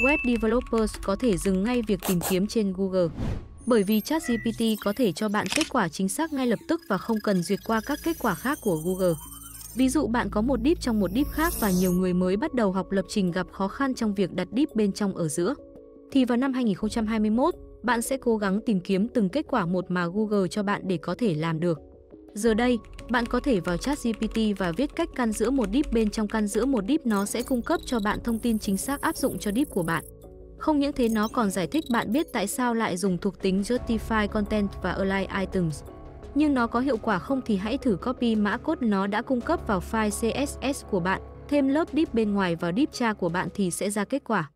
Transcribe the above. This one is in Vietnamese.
web developers có thể dừng ngay việc tìm kiếm trên Google. Bởi vì ChatGPT có thể cho bạn kết quả chính xác ngay lập tức và không cần duyệt qua các kết quả khác của Google. Ví dụ bạn có một deep trong một deep khác và nhiều người mới bắt đầu học lập trình gặp khó khăn trong việc đặt deep bên trong ở giữa. Thì vào năm 2021, bạn sẽ cố gắng tìm kiếm từng kết quả một mà Google cho bạn để có thể làm được. Giờ đây, bạn có thể vào chat GPT và viết cách căn giữa một deep bên trong căn giữa một deep nó sẽ cung cấp cho bạn thông tin chính xác áp dụng cho deep của bạn. Không những thế nó còn giải thích bạn biết tại sao lại dùng thuộc tính Justify Content và Align Items. Nhưng nó có hiệu quả không thì hãy thử copy mã code nó đã cung cấp vào file CSS của bạn, thêm lớp deep bên ngoài vào deep tra của bạn thì sẽ ra kết quả.